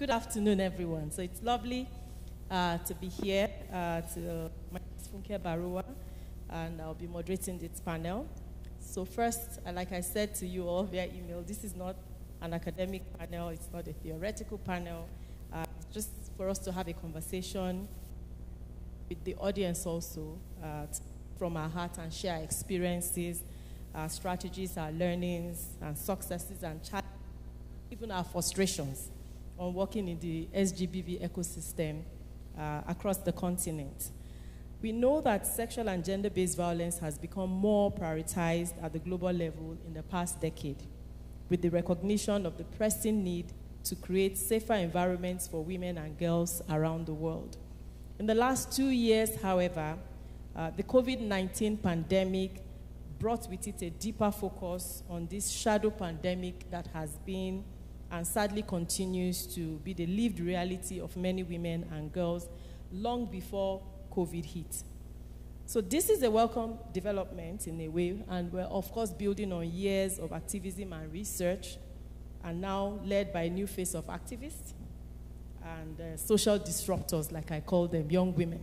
Good afternoon, everyone. So it's lovely uh, to be here. Uh, to my name is Funke Baruwa, and I'll be moderating this panel. So first, uh, like I said to you all via email, this is not an academic panel. It's not a theoretical panel. Uh, just for us to have a conversation with the audience also uh, from our heart and share our experiences, our strategies, our learnings, and successes and challenges, even our frustrations on working in the SGBV ecosystem uh, across the continent. We know that sexual and gender based violence has become more prioritized at the global level in the past decade, with the recognition of the pressing need to create safer environments for women and girls around the world. In the last two years, however, uh, the COVID 19 pandemic brought with it a deeper focus on this shadow pandemic that has been and sadly continues to be the lived reality of many women and girls long before COVID hit. So, this is a welcome development in a way, and we're of course building on years of activism and research, and now led by a new face of activists and uh, social disruptors, like I call them, young women.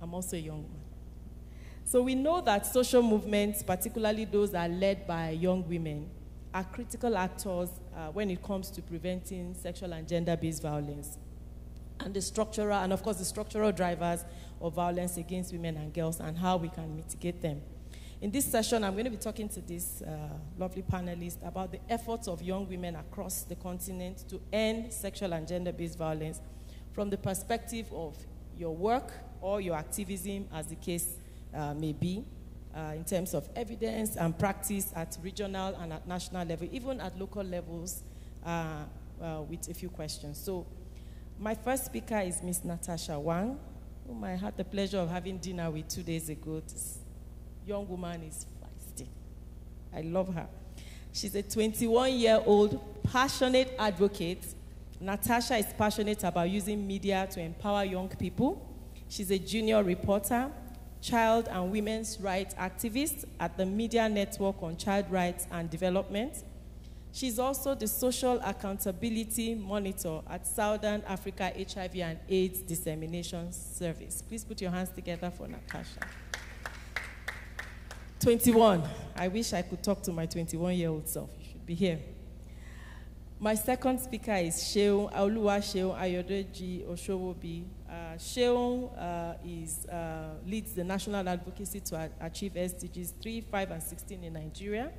I'm also a young woman. So, we know that social movements, particularly those that are led by young women, are critical actors uh, when it comes to preventing sexual and gender based violence. And the structural, and of course, the structural drivers of violence against women and girls and how we can mitigate them. In this session, I'm going to be talking to this uh, lovely panelist about the efforts of young women across the continent to end sexual and gender based violence from the perspective of your work or your activism, as the case uh, may be, uh, in terms of evidence and practice at regional and at national level, even at local levels, uh, uh, with a few questions. So, my first speaker is Miss Natasha Wang, whom I had the pleasure of having dinner with two days ago. This young woman is feisty. I love her. She's a 21 year old passionate advocate. Natasha is passionate about using media to empower young people. She's a junior reporter child and women's rights activist at the Media Network on Child Rights and Development. She's also the Social Accountability Monitor at Southern Africa HIV and AIDS Dissemination Service. Please put your hands together for Natasha. 21. I wish I could talk to my 21 year old self. You should be here. My second speaker is Sheun Aoluwa Sheun Ayodeji Osowobi. Uh, uh, is, uh, leads the national advocacy to achieve SDGs 3, 5, and 16 in Nigeria.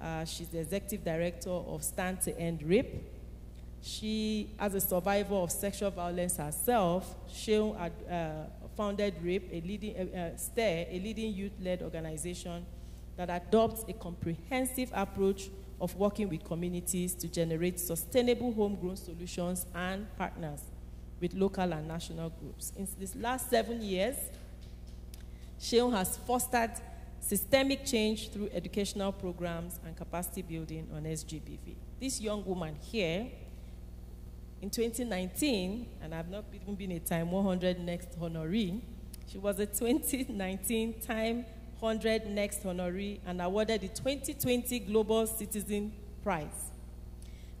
Uh, she's the executive director of Stand to End Rape. She, as a survivor of sexual violence herself, Sheun uh, founded RAPE, a leading, uh, STARE, a leading youth-led organization that adopts a comprehensive approach of working with communities to generate sustainable homegrown solutions and partners with local and national groups. In these last seven years, Sheun has fostered systemic change through educational programs and capacity building on SGBV. This young woman here, in 2019, and I've not even been a Time 100 Next honoree, she was a 2019 Time 100 Next honoree and awarded the 2020 Global Citizen Prize,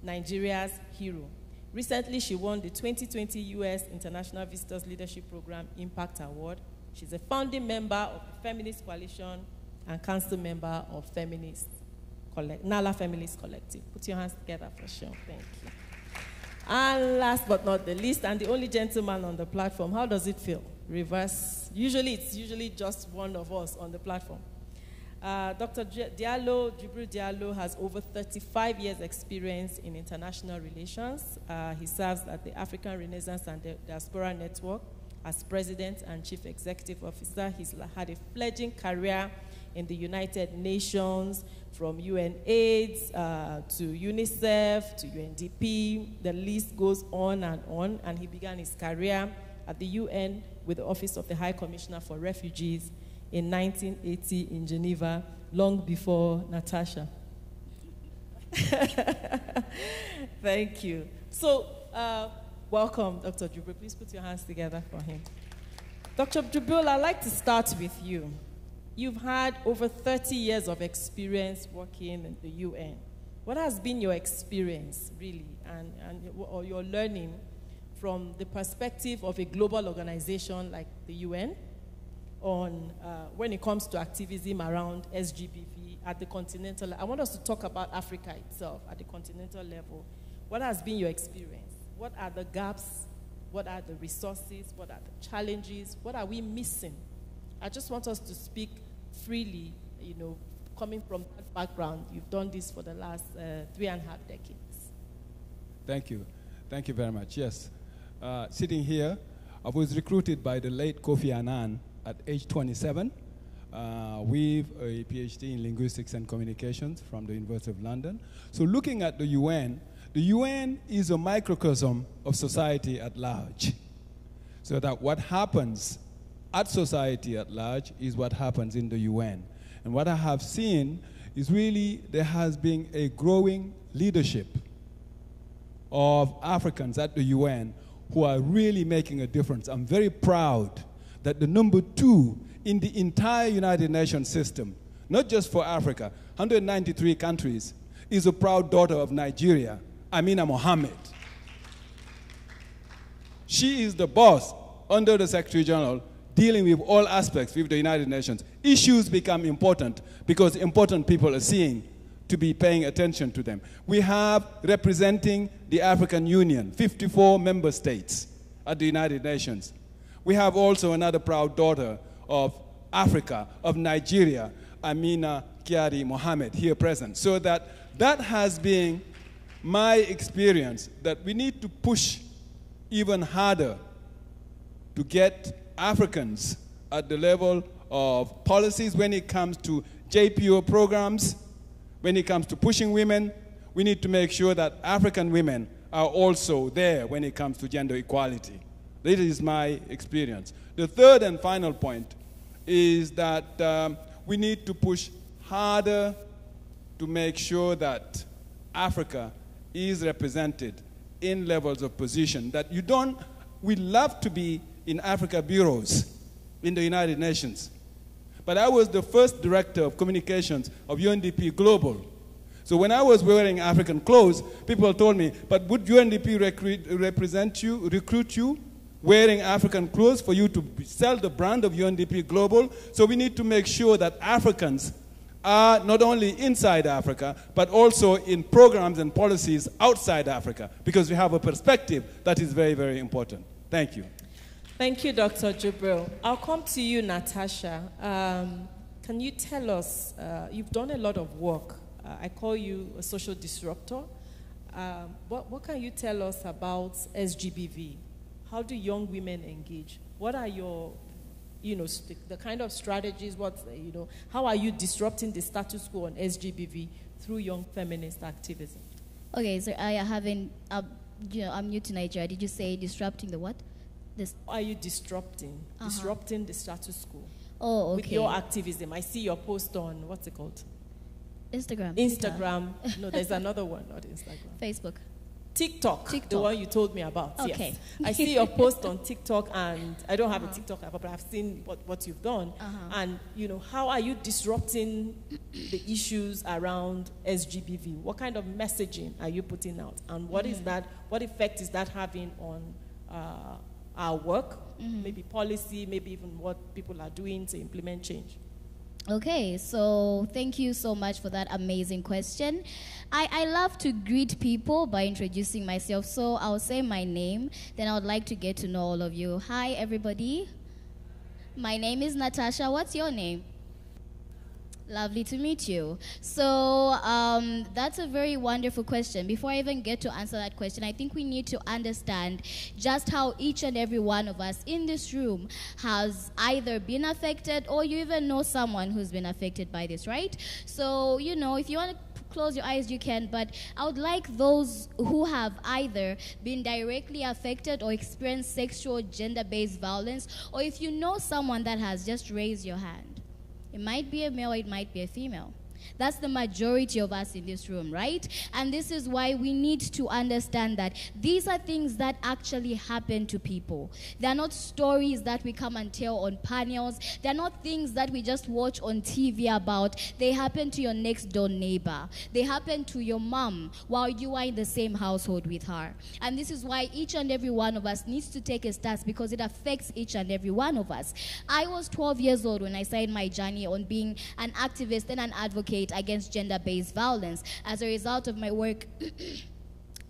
Nigeria's hero. Recently, she won the 2020 U.S. International Visitors Leadership Program Impact Award. She's a founding member of the Feminist Coalition and council member of Feminist Collect- Nala Feminist Collective. Put your hands together for sure. Thank you. And last but not the least, and the only gentleman on the platform, how does it feel? reverse. Usually, it's usually just one of us on the platform. Uh, Dr. Diallo, Djibril Diallo, has over 35 years' experience in international relations. Uh, he serves at the African Renaissance and Diaspora Network as president and chief executive officer. He's had a fledgling career in the United Nations, from UNAIDS uh, to UNICEF to UNDP. The list goes on and on. And he began his career at the UN with the Office of the High Commissioner for Refugees in 1980 in Geneva, long before Natasha. Thank you. So, uh, welcome, Dr. Djibril. Please put your hands together for him. Dr. Djibril, I'd like to start with you. You've had over 30 years of experience working in the UN. What has been your experience, really, and, and or your learning from the perspective of a global organization like the UN on uh, when it comes to activism around SGBV at the continental? I want us to talk about Africa itself at the continental level. What has been your experience? What are the gaps? What are the resources? What are the challenges? What are we missing? I just want us to speak freely, you know, coming from that background. You've done this for the last uh, three and a half decades. Thank you. Thank you very much. Yes. Uh, sitting here, I was recruited by the late Kofi Annan at age 27 uh, with a PhD in linguistics and communications from the University of London. So, looking at the UN, the UN is a microcosm of society at large. So, that what happens at society at large is what happens in the UN. And what I have seen is really there has been a growing leadership of Africans at the UN who are really making a difference. I'm very proud that the number two in the entire United Nations system, not just for Africa, 193 countries, is a proud daughter of Nigeria, Amina Mohammed. She is the boss under the Secretary General dealing with all aspects with the United Nations. Issues become important because important people are seeing to be paying attention to them. We have representing the African Union, 54 member states at the United Nations. We have also another proud daughter of Africa, of Nigeria, Amina Kyari Mohammed, here present. So that that has been my experience that we need to push even harder to get Africans at the level of policies when it comes to JPO programs, when it comes to pushing women, we need to make sure that African women are also there when it comes to gender equality. This is my experience. The third and final point is that um, we need to push harder to make sure that Africa is represented in levels of position. That you don't, we love to be in Africa bureaus in the United Nations. But I was the first director of communications of UNDP Global. So when I was wearing African clothes, people told me, but would UNDP recruit, represent you, recruit you wearing African clothes for you to sell the brand of UNDP Global? So we need to make sure that Africans are not only inside Africa, but also in programs and policies outside Africa, because we have a perspective that is very, very important. Thank you. Thank you, Dr. Djibril. I'll come to you, Natasha. Um, can you tell us, uh, you've done a lot of work. Uh, I call you a social disruptor. Um, what, what can you tell us about SGBV? How do young women engage? What are your, you know, the kind of strategies, what, you know, how are you disrupting the status quo on SGBV through young feminist activism? Okay, so I haven't, uh, you know, I'm new to Nigeria. Did you say disrupting the what? This are you disrupting? Uh-huh. Disrupting the status quo. Oh, okay. With your activism. I see your post on what's it called? Instagram. Instagram. no, there's another one, not Instagram. Facebook. TikTok, TikTok, the one you told me about. Okay. Yes. I see your post on TikTok, and I don't have uh-huh. a TikTok app, but I've seen what, what you've done. Uh-huh. And you know, how are you disrupting the issues around SGBV? What kind of messaging are you putting out, and what mm-hmm. is that? What effect is that having on uh, our work, mm-hmm. maybe policy, maybe even what people are doing to implement change. Okay, so thank you so much for that amazing question. I, I love to greet people by introducing myself, so I'll say my name, then I would like to get to know all of you. Hi, everybody. My name is Natasha. What's your name? Lovely to meet you. So um, that's a very wonderful question. Before I even get to answer that question, I think we need to understand just how each and every one of us in this room has either been affected or you even know someone who's been affected by this, right? So, you know, if you want to close your eyes, you can, but I would like those who have either been directly affected or experienced sexual gender based violence, or if you know someone that has, just raise your hand. It might be a male, it might be a female. That's the majority of us in this room, right? And this is why we need to understand that these are things that actually happen to people. They're not stories that we come and tell on panels. They're not things that we just watch on TV about. They happen to your next door neighbor. They happen to your mom while you are in the same household with her. And this is why each and every one of us needs to take a stance because it affects each and every one of us. I was 12 years old when I started my journey on being an activist and an advocate against gender based violence. As a result of my work,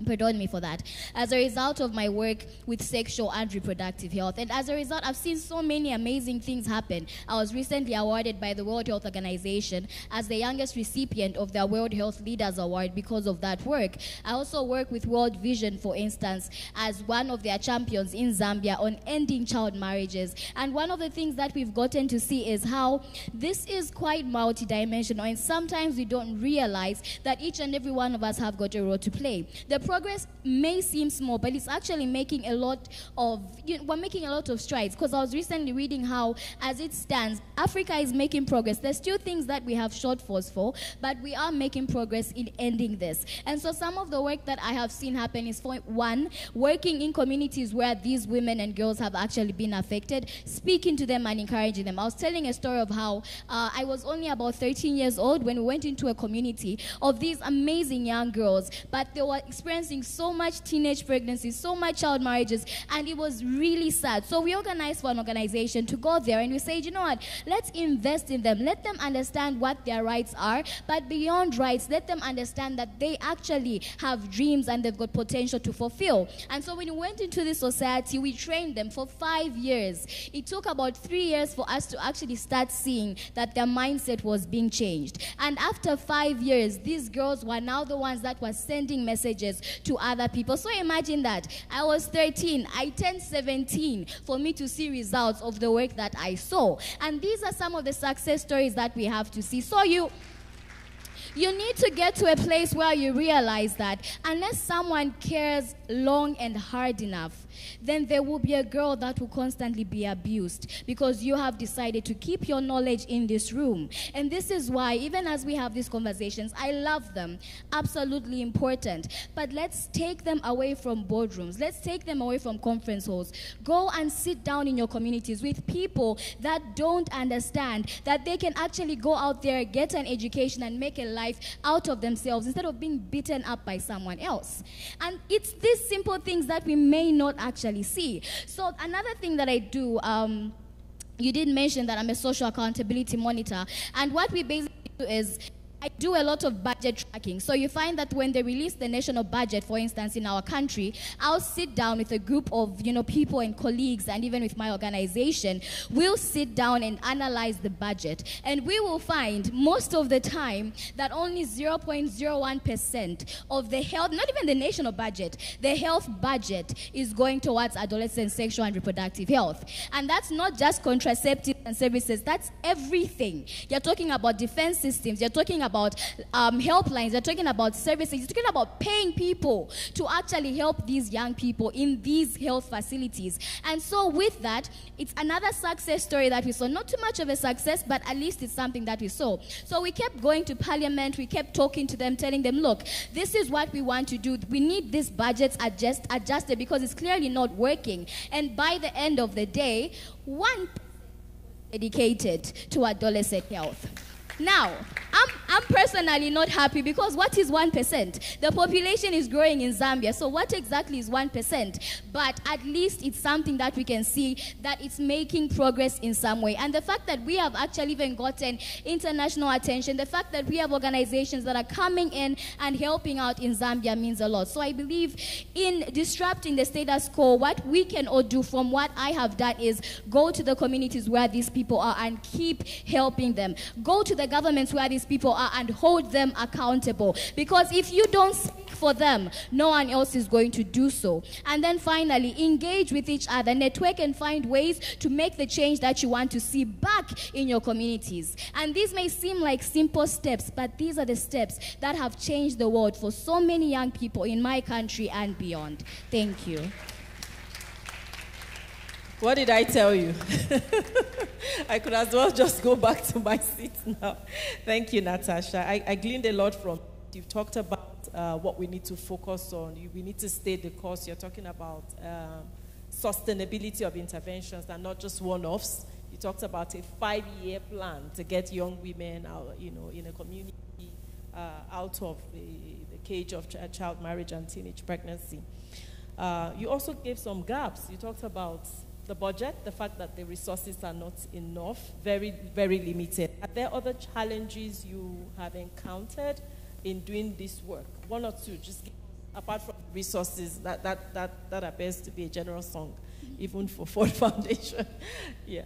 Pardon me for that. As a result of my work with sexual and reproductive health, and as a result, I've seen so many amazing things happen. I was recently awarded by the World Health Organization as the youngest recipient of their World Health Leaders Award because of that work. I also work with World Vision, for instance, as one of their champions in Zambia on ending child marriages. And one of the things that we've gotten to see is how this is quite multidimensional, and sometimes we don't realize that each and every one of us have got a role to play. The progress may seem small, but it's actually making a lot of, you know, we're making a lot of strides. Because I was recently reading how, as it stands, Africa is making progress. There's still things that we have shortfalls for, but we are making progress in ending this. And so some of the work that I have seen happen is for one, working in communities where these women and girls have actually been affected, speaking to them and encouraging them. I was telling a story of how uh, I was only about 13 years old when we went into a community of these amazing young girls, but they were experiencing experiencing so much teenage pregnancies, so much child marriages, and it was really sad. So we organized for an organization to go there and we said, you know what, let's invest in them. Let them understand what their rights are, but beyond rights, let them understand that they actually have dreams and they've got potential to fulfill. And so when we went into this society, we trained them for five years. It took about three years for us to actually start seeing that their mindset was being changed. And after five years, these girls were now the ones that were sending messages to other people. So imagine that. I was 13, I turned 17 for me to see results of the work that I saw. And these are some of the success stories that we have to see. So you you need to get to a place where you realize that unless someone cares long and hard enough, then there will be a girl that will constantly be abused because you have decided to keep your knowledge in this room. And this is why, even as we have these conversations, I love them, absolutely important. But let's take them away from boardrooms, let's take them away from conference halls. Go and sit down in your communities with people that don't understand that they can actually go out there, get an education, and make a life out of themselves instead of being beaten up by someone else. And it's these simple things that we may not actually see. So another thing that I do, um, you did mention that I'm a social accountability monitor, and what we basically do is I do a lot of budget tracking. So you find that when they release the national budget, for instance, in our country, I'll sit down with a group of you know people and colleagues, and even with my organization, we'll sit down and analyze the budget, and we will find most of the time that only 0.01% of the health, not even the national budget, the health budget is going towards adolescent sexual and reproductive health, and that's not just contraceptives and services. That's everything. You're talking about defense systems. You're talking about about um, helplines, they're talking about services, you're talking about paying people to actually help these young people in these health facilities. And so, with that, it's another success story that we saw. Not too much of a success, but at least it's something that we saw. So, we kept going to Parliament, we kept talking to them, telling them, look, this is what we want to do. We need these budgets adjust, adjusted because it's clearly not working. And by the end of the day, one dedicated to adolescent health. Now, I'm, I'm personally not happy because what is 1%? The population is growing in Zambia, so what exactly is 1%? But at least it's something that we can see that it's making progress in some way. And the fact that we have actually even gotten international attention, the fact that we have organizations that are coming in and helping out in Zambia means a lot. So I believe in disrupting the status quo, what we can all do from what I have done is go to the communities where these people are and keep helping them. Go to the governments where these people are and hold them accountable. Because if you don't speak for them, no one else is going to do so. And then finally, engage with each other, network and find ways to make the change that you want to see back in your communities. And these may seem like simple steps, but these are the steps that have changed the world for so many young people in my country and beyond. Thank you. What did I tell you? I could as well just go back to my seat now. Thank you, Natasha. I, I gleaned a lot from you've talked about uh, what we need to focus on. You, we need to stay the course. You're talking about um, sustainability of interventions and not just one-offs. You talked about a five-year plan to get young women out, you know, in a community uh, out of the, the cage of ch child marriage and teenage pregnancy. Uh, you also gave some gaps. You talked about the budget, the fact that the resources are not enough, very, very limited. Are there other challenges you have encountered in doing this work? One or two, just apart from resources, that, that, that, that appears to be a general song, even for Ford Foundation. yeah.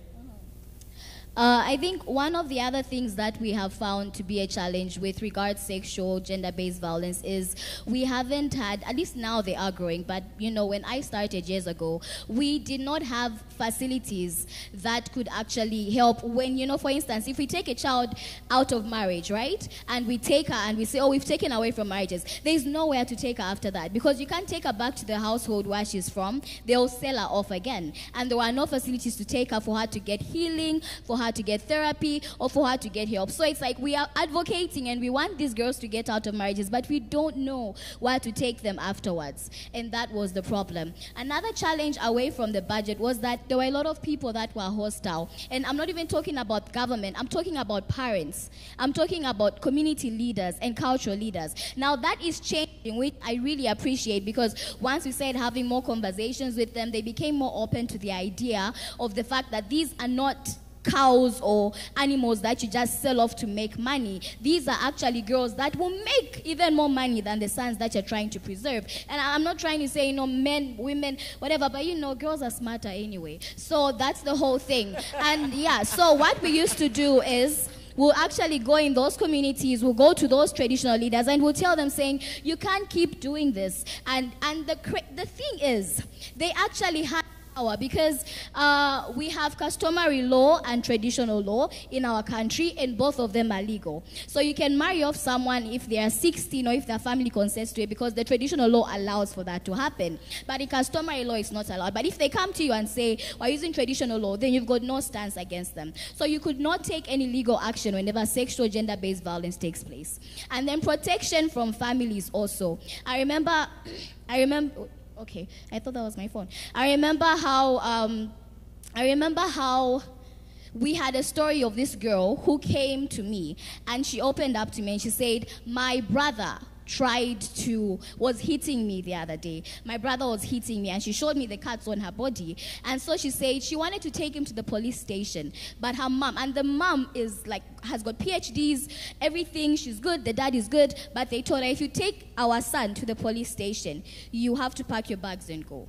Uh, I think one of the other things that we have found to be a challenge with regards sexual gender-based violence is we haven't had, at least now they are growing, but you know, when I started years ago, we did not have facilities that could actually help when, you know, for instance, if we take a child out of marriage, right, and we take her and we say, oh, we've taken away from marriages, there's nowhere to take her after that because you can't take her back to the household where she's from. They'll sell her off again. And there are no facilities to take her for her to get healing, for her her to get therapy or for her to get help. So it's like we are advocating and we want these girls to get out of marriages, but we don't know where to take them afterwards. And that was the problem. Another challenge away from the budget was that there were a lot of people that were hostile. And I'm not even talking about government, I'm talking about parents. I'm talking about community leaders and cultural leaders. Now that is changing, which I really appreciate because once we started having more conversations with them, they became more open to the idea of the fact that these are not cows or animals that you just sell off to make money. These are actually girls that will make even more money than the sons that you're trying to preserve. And I'm not trying to say, you know, men, women, whatever, but you know, girls are smarter anyway. So that's the whole thing. And yeah, so what we used to do is, we'll actually go in those communities, we'll go to those traditional leaders and we'll tell them saying, you can't keep doing this. And, and the, the thing is, they actually had because uh, we have customary law and traditional law in our country, and both of them are legal. So you can marry off someone if they are 16 or if their family consents to it because the traditional law allows for that to happen. But in customary law, it's not allowed. But if they come to you and say, we're using traditional law, then you've got no stance against them. So you could not take any legal action whenever sexual gender based violence takes place. And then protection from families also. I remember. I remember Okay, I thought that was my phone. I remember how, um, I remember how we had a story of this girl who came to me and she opened up to me and she said, My brother tried to, was hitting me the other day. My brother was hitting me and she showed me the cuts on her body. And so she said she wanted to take him to the police station. But her mom, and the mom is like, has got PhDs, everything, she's good, the dad is good. But they told her, if you take our son to the police station, you have to pack your bags and go.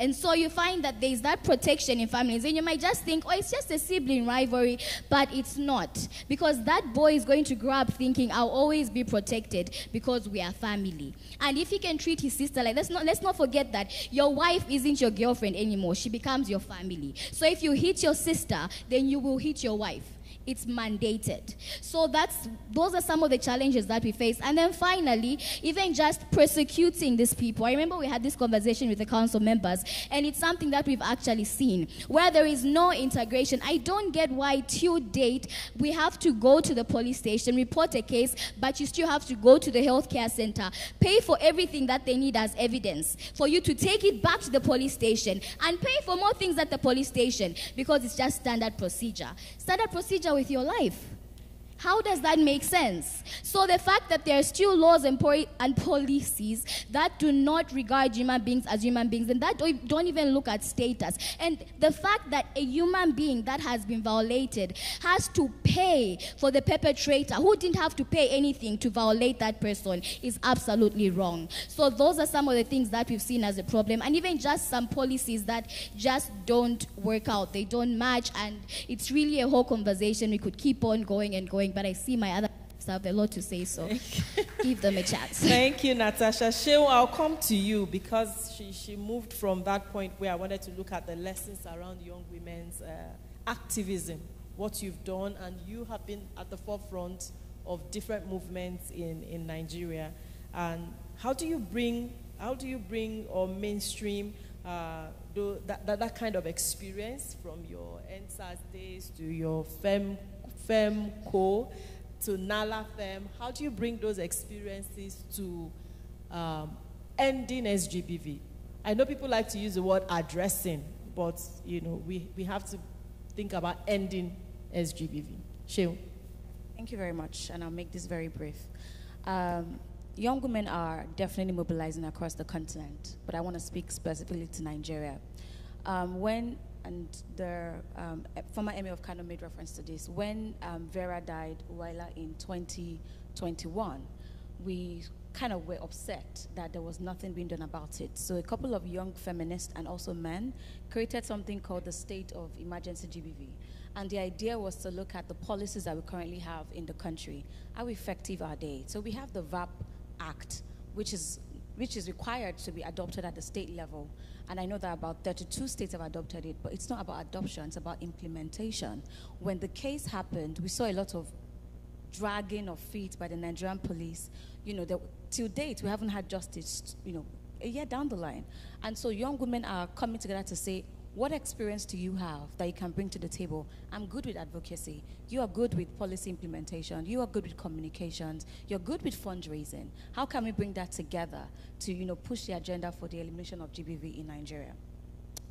And so you find that there's that protection in families. And you might just think, oh, it's just a sibling rivalry, but it's not. Because that boy is going to grow up thinking, I'll always be protected because we are family. And if he can treat his sister like, let's not, let's not forget that your wife isn't your girlfriend anymore. She becomes your family. So if you hit your sister, then you will hit your wife it's mandated. So that's those are some of the challenges that we face. And then finally, even just persecuting these people. I remember we had this conversation with the council members, and it's something that we've actually seen where there is no integration. I don't get why to date we have to go to the police station, report a case, but you still have to go to the healthcare center, pay for everything that they need as evidence, for you to take it back to the police station and pay for more things at the police station because it's just standard procedure. Standard procedure with your life. How does that make sense? So the fact that there are still laws and, and policies that do not regard human beings as human beings and that don't, don't even look at status, and the fact that a human being that has been violated has to pay for the perpetrator who didn't have to pay anything to violate that person is absolutely wrong. So those are some of the things that we've seen as a problem, and even just some policies that just don't work out. They don't match, and it's really a whole conversation. We could keep on going and going but I see my other have a lot to say, so give them a chance. Thank you, Natasha. I'll come to you because she, she moved from that point where I wanted to look at the lessons around young women's uh, activism, what you've done, and you have been at the forefront of different movements in, in Nigeria. And how do you bring how do you bring or mainstream uh, that, that, that kind of experience from your NSAS days to your FEM, FEMCO to NALA FEM? How do you bring those experiences to um, ending SGBV? I know people like to use the word addressing, but you know we, we have to think about ending SGBV. Sheil. Thank you very much, and I'll make this very brief. Um, young women are definitely mobilizing across the continent, but I want to speak specifically to Nigeria. Um, when, and the um, former Emir of Kano made reference to this, when um, Vera died, Uwaila, in 2021, we kind of were upset that there was nothing being done about it. So a couple of young feminists and also men created something called the State of Emergency GBV. And the idea was to look at the policies that we currently have in the country. How effective are they? So we have the VAP Act, which is, which is required to be adopted at the state level. And I know that about 32 states have adopted it, but it's not about adoption, it's about implementation. When the case happened, we saw a lot of dragging of feet by the Nigerian police. You know, that, till date, we haven't had justice, you know, a year down the line. And so young women are coming together to say, what experience do you have that you can bring to the table? I'm good with advocacy. You are good with policy implementation. You are good with communications. You're good with fundraising. How can we bring that together to, you know, push the agenda for the elimination of GBV in Nigeria?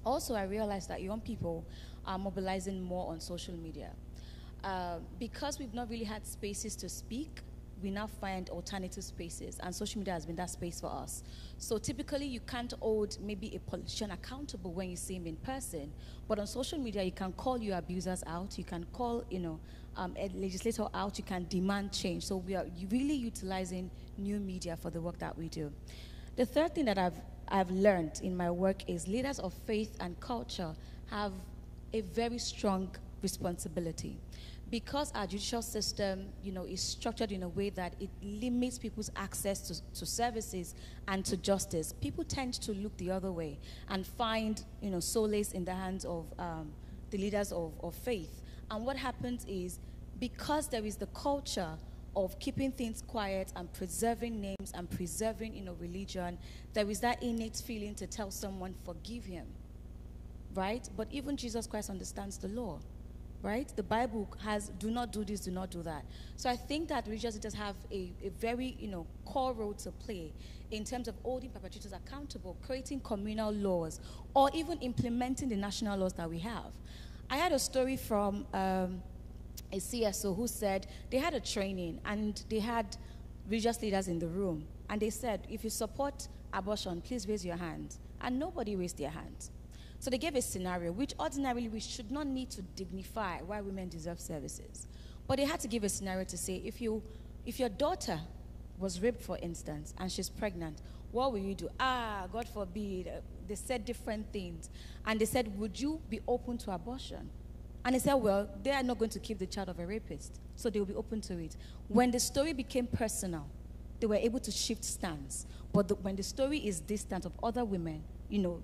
Also, I realized that young people are mobilizing more on social media. Uh, because we've not really had spaces to speak, we now find alternative spaces, and social media has been that space for us. So typically, you can't hold maybe a politician accountable when you see him in person, but on social media, you can call your abusers out, you can call, you know, um, a legislator out, you can demand change. So we are really utilizing new media for the work that we do. The third thing that I've I've learned in my work is leaders of faith and culture have a very strong responsibility because our judicial system, you know, is structured in a way that it limits people's access to, to services and to justice, people tend to look the other way and find, you know, solace in the hands of um, the leaders of, of faith. And what happens is, because there is the culture of keeping things quiet and preserving names and preserving, you know, religion, there is that innate feeling to tell someone, forgive him, right? But even Jesus Christ understands the law right? The Bible has do not do this, do not do that. So I think that religious leaders have a, a very, you know, core role to play in terms of holding perpetrators accountable, creating communal laws, or even implementing the national laws that we have. I had a story from um, a CSO who said they had a training and they had religious leaders in the room, and they said, if you support abortion, please raise your hand. And nobody raised their hands. So they gave a scenario which ordinarily we should not need to dignify why women deserve services. But they had to give a scenario to say if you if your daughter was raped, for instance, and she's pregnant, what will you do? Ah, God forbid. They said different things. And they said, Would you be open to abortion? And they said, Well, they are not going to keep the child of a rapist, so they will be open to it. When the story became personal, they were able to shift stance. But the, when the story is distant of other women, you know,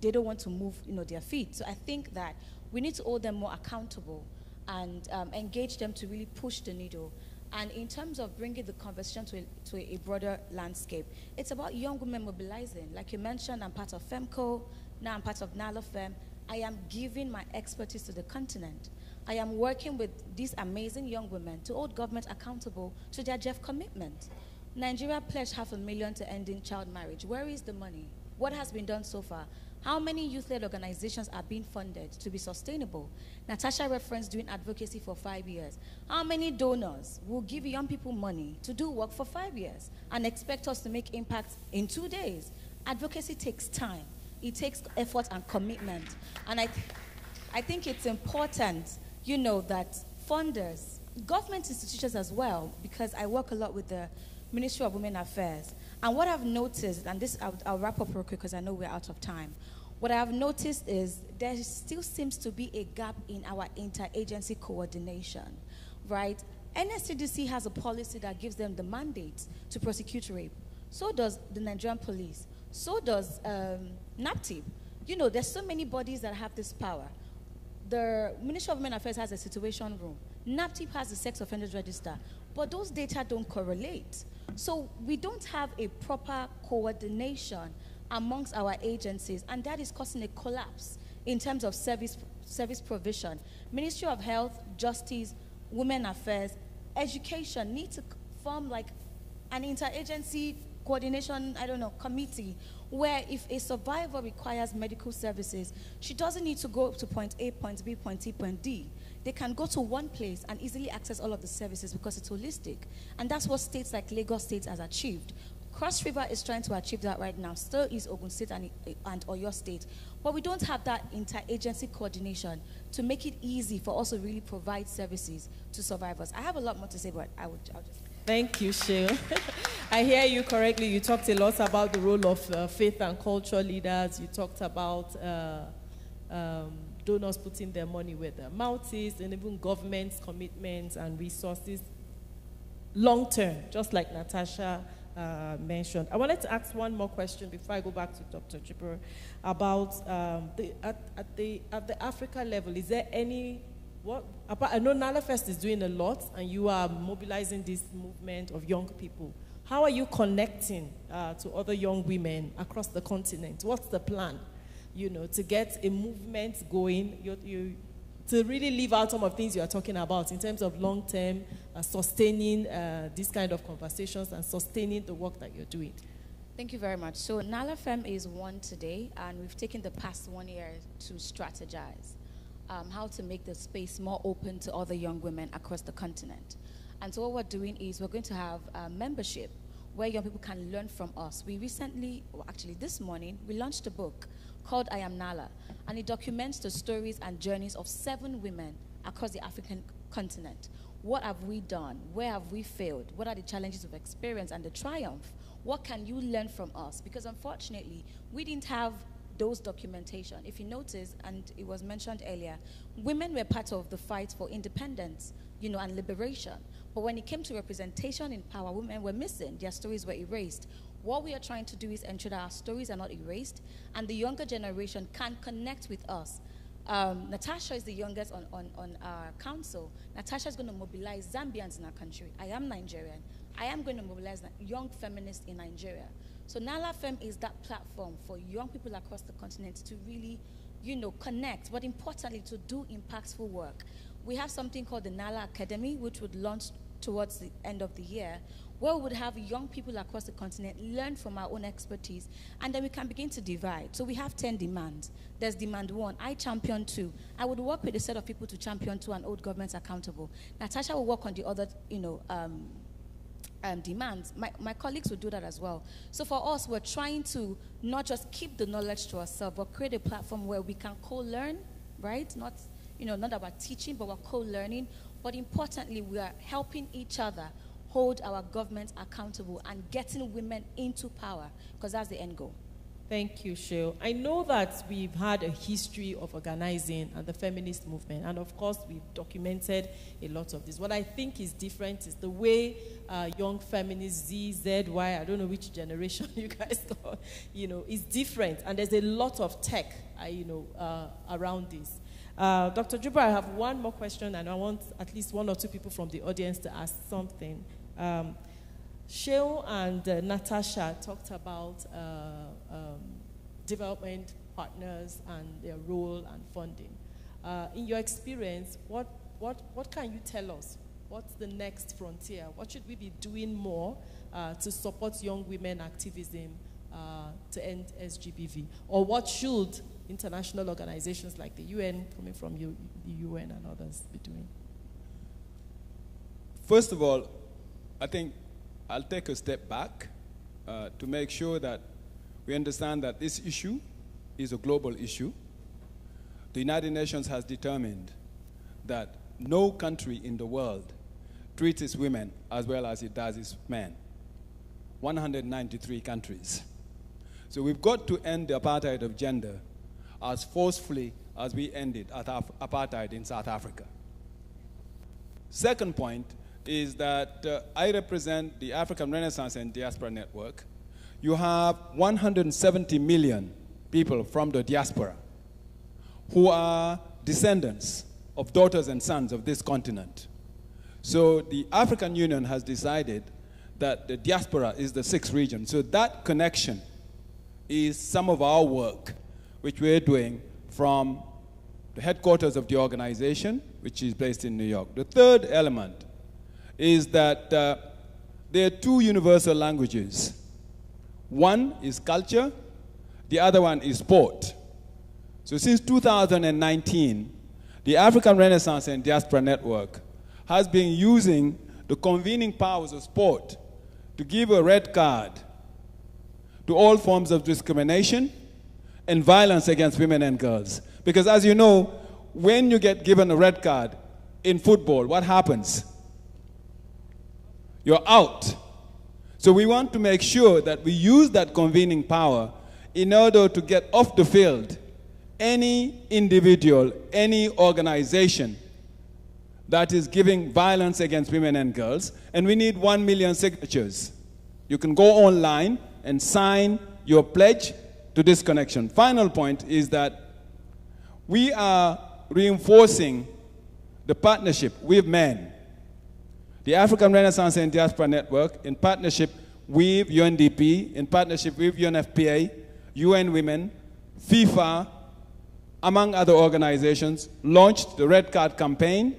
they don't want to move you know, their feet. So I think that we need to hold them more accountable and um, engage them to really push the needle. And in terms of bringing the conversation to a, to a broader landscape, it's about young women mobilizing. Like you mentioned, I'm part of FEMCO, now I'm part of NALA FEM. I am giving my expertise to the continent. I am working with these amazing young women to hold government accountable to their GEF commitment. Nigeria pledged half a million to ending child marriage. Where is the money? What has been done so far? How many youth-led organizations are being funded to be sustainable? Natasha referenced doing advocacy for five years. How many donors will give young people money to do work for five years and expect us to make impact in two days? Advocacy takes time. It takes effort and commitment. And I, th I think it's important, you know, that funders, government institutions as well, because I work a lot with the Ministry of Women Affairs. And what I've noticed, and this I'll, I'll wrap up real quick because I know we're out of time. What I've noticed is there still seems to be a gap in our interagency coordination, right? NSCDC has a policy that gives them the mandate to prosecute rape. So does the Nigerian police. So does um, NAPTIP. You know, there's so many bodies that have this power. The Ministry of Women Affairs has a situation room. NAPTIP has a sex offenders register. But those data don't correlate. So we don't have a proper coordination amongst our agencies, and that is causing a collapse in terms of service, service provision. Ministry of Health, Justice, Women Affairs, Education need to form like an interagency coordination, I don't know, committee where if a survivor requires medical services, she doesn't need to go to point A, point B, point C, point D. They can go to one place and easily access all of the services because it's holistic. And that's what states like Lagos State has achieved. Cross River is trying to achieve that right now. Still is Ogun State and, and Oyo State. But we don't have that interagency coordination to make it easy for us to really provide services to survivors. I have a lot more to say, but I would I'll just. Thank you, Shale. I hear you correctly. You talked a lot about the role of uh, faith and culture leaders. You talked about uh, um, donors putting their money where their mouth is, and even government's commitments and resources long term, just like Natasha uh, mentioned. I wanted to ask one more question before I go back to Dr. Jibber about um, the, at, at, the, at the Africa level. Is there any, what, I know NalaFem is doing a lot and you are mobilizing this movement of young people. How are you connecting uh, to other young women across the continent? What's the plan? You know, to get a movement going, you, you, to really leave out some of things you are talking about in terms of long term uh, sustaining uh, these kind of conversations and sustaining the work that you're doing. Thank you very much. So Nala NalaFem is one today, and we've taken the past one year to strategize um, how to make the space more open to other young women across the continent. And so what we're doing is we're going to have a membership where young people can learn from us. We recently, well, actually this morning, we launched a book called I Am Nala, and it documents the stories and journeys of seven women across the African continent. What have we done? Where have we failed? What are the challenges of experience and the triumph? What can you learn from us? Because unfortunately, we didn't have those documentation. If you notice, and it was mentioned earlier, women were part of the fight for independence, you know, and liberation. But when it came to representation in power, women were missing. Their stories were erased. What we are trying to do is ensure that our stories are not erased and the younger generation can connect with us. Um, Natasha is the youngest on, on, on our council. Natasha is going to mobilize Zambians in our country. I am Nigerian. I am going to mobilize young feminists in Nigeria. So Nala Fem is that platform for young people across the continent to really, you know, connect, but importantly, to do impactful work. We have something called the Nala Academy, which would launch towards the end of the year, where we would have young people across the continent learn from our own expertise, and then we can begin to divide. So we have 10 demands. There's demand one, I champion two. I would work with a set of people to champion two and hold governments accountable. Natasha will work on the other, you know, um, um, demands. My, my colleagues will do that as well. So for us, we're trying to not just keep the knowledge to ourselves, but create a platform where we can co-learn, right? Not, you know, not about teaching, but we're co-learning. But importantly, we are helping each other hold our government accountable and getting women into power because that's the end goal. Thank you, Shale. I know that we've had a history of organizing and the feminist movement, and of course, we've documented a lot of this. What I think is different is the way uh, young feminists, Z, Z, Y, I don't know which generation you guys call, you know, is different, and there's a lot of tech, uh, you know, uh, around this. Uh, Dr. Juba, I have one more question, and I want at least one or two people from the audience to ask something. Um, Sheo and uh, Natasha talked about uh, um, development partners and their role and funding. Uh, in your experience, what, what, what can you tell us? What's the next frontier? What should we be doing more uh, to support young women activism uh, to end SGBV? Or what should international organizations like the UN, coming from you, the UN and others, be doing? First of all, I think I'll take a step back uh, to make sure that we understand that this issue is a global issue. The United Nations has determined that no country in the world treats its women as well as it does its men. 193 countries. So we've got to end the apartheid of gender as forcefully as we ended apartheid in South Africa. Second point is that uh, I represent the African Renaissance and Diaspora Network. You have 170 million people from the diaspora who are descendants of daughters and sons of this continent. So the African Union has decided that the diaspora is the sixth region. So that connection is some of our work, which we're doing from the headquarters of the organization, which is based in New York. The third element is that uh, there are two universal languages. One is culture, the other one is sport. So since 2019, the African Renaissance and Diaspora Network has been using the convening powers of sport to give a red card to all forms of discrimination and violence against women and girls. Because as you know, when you get given a red card in football, what happens? You're out. So we want to make sure that we use that convening power in order to get off the field any individual, any organization that is giving violence against women and girls, and we need one million signatures. You can go online and sign your pledge to this connection. Final point is that we are reinforcing the partnership with men. The African Renaissance and Diaspora Network, in partnership with UNDP, in partnership with UNFPA, UN Women, FIFA, among other organizations, launched the Red Card campaign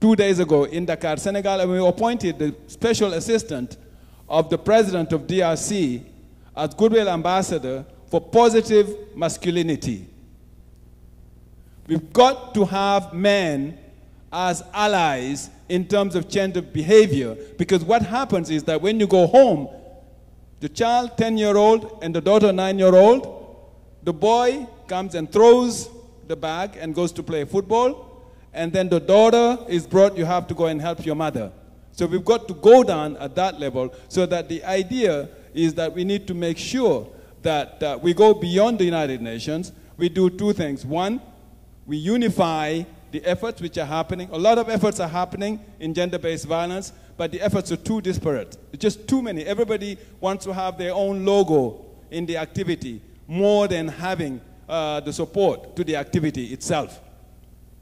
two days ago in Dakar, Senegal, and we appointed the special assistant of the president of DRC as goodwill ambassador for positive masculinity. We've got to have men as allies in terms of change of behavior because what happens is that when you go home, the child, 10 year old, and the daughter, 9 year old, the boy comes and throws the bag and goes to play football and then the daughter is brought, you have to go and help your mother. So we've got to go down at that level so that the idea is that we need to make sure that uh, we go beyond the United Nations. We do two things. One, we unify the efforts which are happening. A lot of efforts are happening in gender based violence, but the efforts are too disparate. It's just too many. Everybody wants to have their own logo in the activity more than having uh, the support to the activity itself.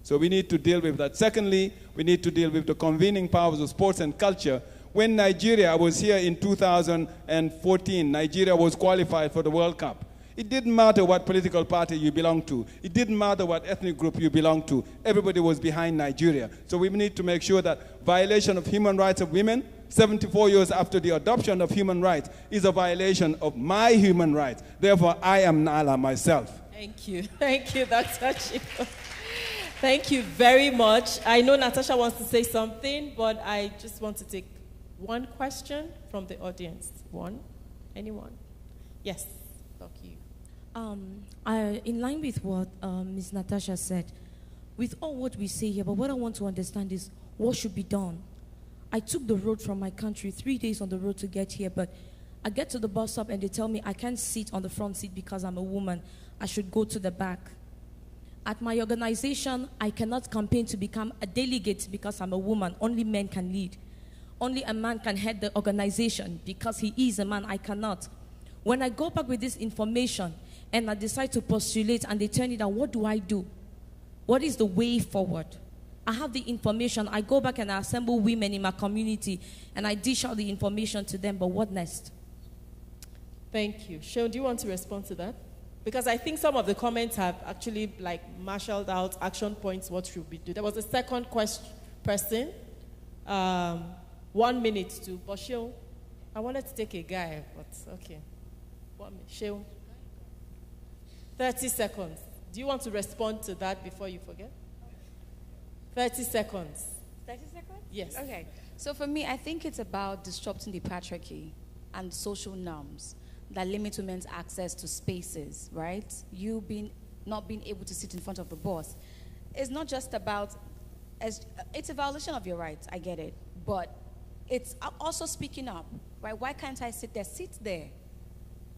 So we need to deal with that. Secondly, we need to deal with the convening powers of sports and culture. When Nigeria was here in 2014, Nigeria was qualified for the World Cup. It didn't matter what political party you belong to. It didn't matter what ethnic group you belong to. Everybody was behind Nigeria. So we need to make sure that violation of human rights of women, 74 years after the adoption of human rights, is a violation of my human rights. Therefore, I am Nala myself. Thank you. Thank you, Dr. Chico. Thank you very much. I know Natasha wants to say something, but I just want to take one question from the audience. One? Anyone? Yes. Um, I, in line with what um, Ms. Natasha said, with all what we say here, but what I want to understand is what should be done. I took the road from my country, three days on the road to get here, but I get to the bus stop and they tell me I can't sit on the front seat because I'm a woman. I should go to the back. At my organization, I cannot campaign to become a delegate because I'm a woman. Only men can lead. Only a man can head the organization because he is a man. I cannot. When I go back with this information and I decide to postulate and they turn it down, what do I do? What is the way forward? I have the information. I go back and I assemble women in my community and I dish out the information to them. But what next? Thank you. Seun, do you want to respond to that? Because I think some of the comments have actually like marshaled out action points, what should we do. There was a second question, person, um, one minute to, but I wanted to take a guy, but okay. One minute. 30 seconds. Do you want to respond to that before you forget? 30 seconds. 30 seconds? Yes. Okay. So for me, I think it's about disrupting the patriarchy and social norms that limit women's access to spaces, right? You being not being able to sit in front of the boss. It's not just about as it's a violation of your rights, I get it. But it's also speaking up, right? Why can't I sit there? Sit there.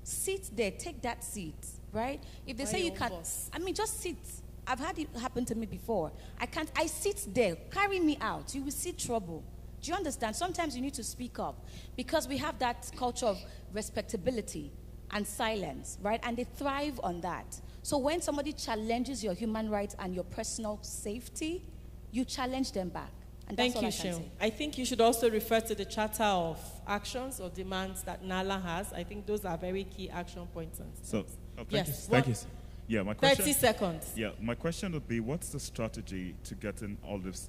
Sit there, take that seat, right? If they say you can't, I mean, just sit. I've had it happen to me before. I can't, I sit there, carry me out. You will see trouble. Do you understand? Sometimes you need to speak up because we have that culture of respectability and silence, right? And they thrive on that. So when somebody challenges your human rights and your personal safety, you challenge them back And Thank you, I can Seun. say. I think you should also refer to the Charter of Actions or Demands that NALA has. I think those are very key action points. and So, steps. Oh, thank Yes, you. what- Thank you. Yeah, my 30 question. seconds. Yeah, my question would be, what's the strategy to getting all this,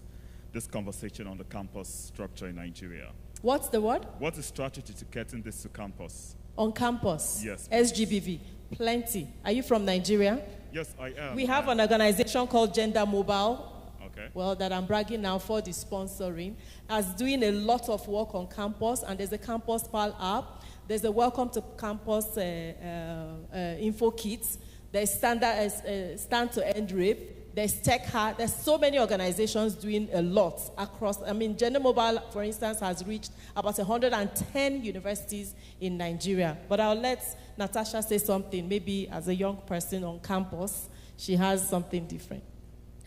this conversation on the campus structure in Nigeria? What's the word? What's the strategy to getting this to campus? On campus? Yes. SGBV. Plenty. Are you from Nigeria? Yes, I am. We have an organization called Gender Mobile Okay. well, that I'm bragging now for the sponsoring, as doing a lot of work on campus, and there's a campus pal app. There's a welcome to campus uh, uh, uh, info kits. There's standard uh, stand to end rape. There's Tech Heart. There's so many organizations doing a lot across. I mean, Gender Mobile, for instance, has reached about 110 universities in Nigeria. But I'll let Natasha say something. Maybe as a young person on campus, she has something different.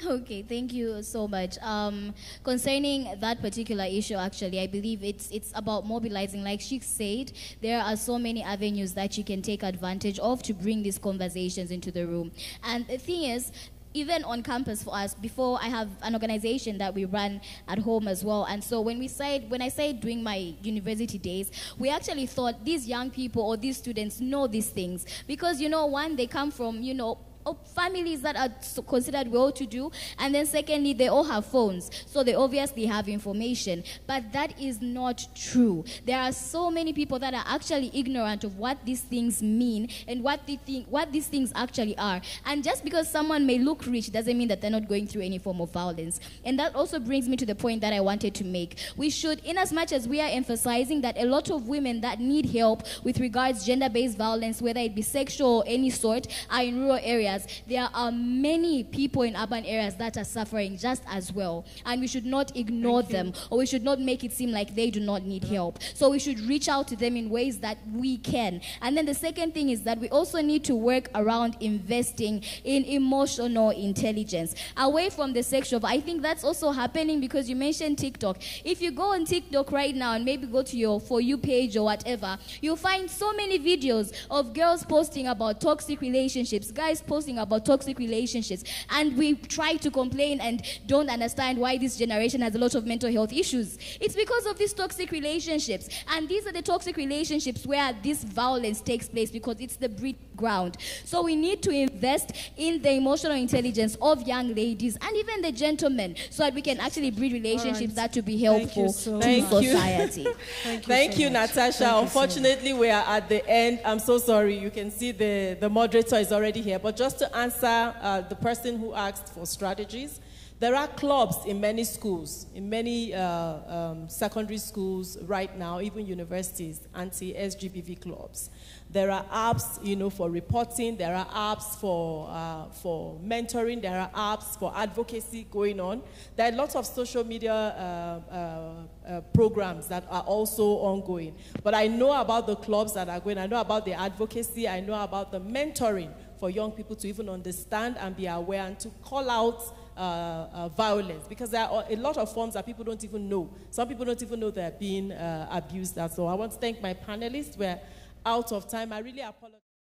Okay, thank you so much. Um, concerning that particular issue, actually, I believe it's it's about mobilizing. Like she said, there are so many avenues that you can take advantage of to bring these conversations into the room. And the thing is, even on campus for us before i have an organization that we run at home as well and so when we said when i said during my university days we actually thought these young people or these students know these things because you know one they come from you know families that are considered well to do. And then secondly they all have phones so they obviously have information. But that is not true. There are so many people that are actually ignorant of what these things mean and what they think what these things actually are. And just because someone may look rich doesn't mean that they're not going through any form of violence. And that also brings me to the point that i wanted to make. We should in as much as we are emphasizing that a lot of women that need help with regards gender-based violence whether it be sexual or any sort are in rural areas there are many people in urban areas that are suffering just as well. And we should not ignore them or we should not make it seem like they do not need help. So we should reach out to them in ways that we can. And then the second thing is that we also need to work around investing in emotional intelligence. Away from the sexual i think that's also happening because you mentioned tiktok. If you go on tiktok right now and maybe go to your for you page or whatever you'll find so many videos of girls posting about toxic relationships guys posting about toxic relationships. And we try to complain and don't understand why this generation has a lot of mental health issues. It's because of these toxic relationships. And these are the toxic relationships where this violence takes place because it's the breed ground so we need to invest in the emotional intelligence of young ladies and even the gentlemen so that we can actually breed relationships that to be Thank you helpful so to much. Thank you. society Thank you, Natasha. Unfortunately, we are at the end. I'm so sorry. You can see the, the moderator is already here. But just to answer uh, the person who asked for strategies, there are clubs in many schools, in many uh, um, secondary schools right now, even universities, anti-SGBV clubs. There are apps, you know, for reporting. There are apps for, uh, for mentoring. There are apps for advocacy going on. There are lots of social media uh, uh, uh, programs that are also ongoing. But I know about the clubs that are going. I know about the advocacy. I know about the mentoring for young people to even understand and be aware and to call out uh, uh, violence because there are a lot of forms that people don't even know. Some people don't even know they're being uh, abused. So I want to thank my panelists. We're out of time. I really apologize.